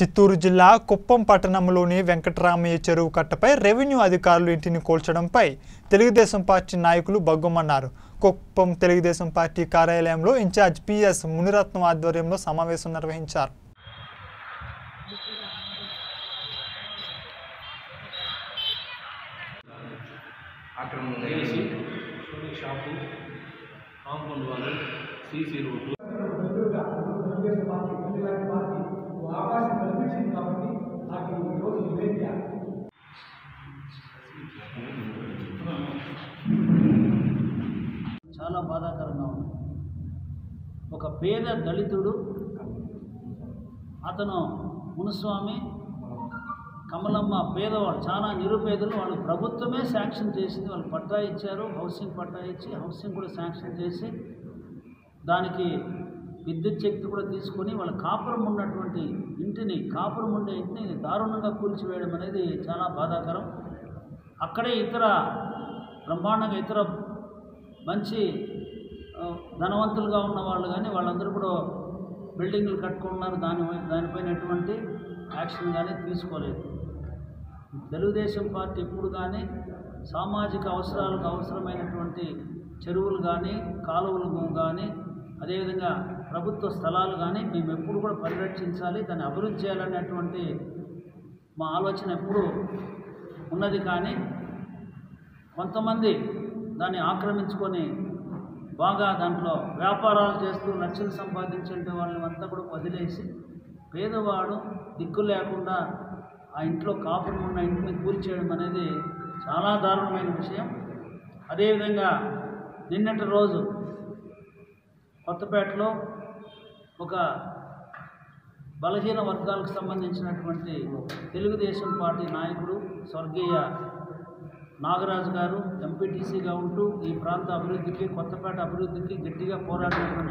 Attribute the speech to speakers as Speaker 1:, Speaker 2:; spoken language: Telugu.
Speaker 1: చిత్తూరు జిల్లా కుప్పం పట్టణంలోని వెంకటరామయ్య చెరువు కట్టపై రెవెన్యూ అధికారులు ఇంటిని కూల్చడంపై తెలుగుదేశం పార్టీ నాయకులు బగ్గుమన్నారు కుప్పం తెలుగుదేశం పార్టీ కార్యాలయంలో ఇన్ఛార్జ్ పిఎస్ మునిరత్నం ఆధ్వర్యంలో సమావేశం నిర్వహించారు.
Speaker 2: షాపు కాంపౌండ్ వాళ్ళు సీసీ రోడ్డు
Speaker 3: చాలా బాధాకరంగా ఉంది. ఒక పేద దళితుడు అతను మునుస్వామి కమలమ్మ పేదవాడు చాలా నిరుపేదలు వాళ్ళు ప్రభుత్వమే శాంక్షన్ చేసింది వాళ్ళు పట్టా ఇచ్చారు హౌసింగ్ పట్టా ఇచ్చి హౌసింగ్ కూడా శాంక్షన్ చేసి దానికి విద్యుత్ శక్తి కూడా తీసుకొని వాళ్ళ కాపురం ఉన్నటువంటి ఇంటిని కాపురం ఉండే ఇంటిని దారుణంగా కూల్చివేయడం అనేది చాలా బాధాకరం. అక్కడే ఇతర బ్రహ్మాండంగా ఇతర మంచి ధనవంతులుగా ఉన్న వాళ్ళు కానీ వాళ్ళందరూ కూడా బిల్డింగ్లు కట్టుకున్నారు దాని దానిపైన ఎటువంటి యాక్షన్ కానీ తీసుకోలేదు. తెలుగుదేశం పార్టీ ఎప్పుడు కానీ సామాజిక అవసరాలకు అవసరమైనటువంటి చెరువులు కానీ కాలువలు కానీ అదేవిధంగా ప్రభుత్వ స్థలాలు కానీ మేము ఎప్పుడు కూడా పరిరక్షించాలి దాన్ని అభివృద్ధి చేయాలనేటువంటి మా ఆలోచన ఎప్పుడు ఉన్నది కానీ కొంతమంది దాన్ని ఆక్రమించుకొని బాగా దాంట్లో వ్యాపారాలు చేస్తూ లక్షలు సంపాదించే వాళ్ళని అంతా కూడా వదిలేసి పేదవాడు దిక్కు లేకుండా ఆ ఇంట్లో కాపురం ఉన్న ఇంటిని కూల్చేయడం అనేది చాలా దారుణమైన విషయం. అదేవిధంగా నిన్నటి రోజు కొత్తపేటలో ఒక బలహీన వర్గాలకు సంబంధించినటువంటి తెలుగుదేశం పార్టీ నాయకుడు స్వర్గీయ నాగరాజు గారు ఎంపీటీసీగా ఉంటూ ఈ ప్రాంత అభివృద్ధికి కొత్తపేట అభివృద్ధికి గట్టిగా పోరాడినటువంటి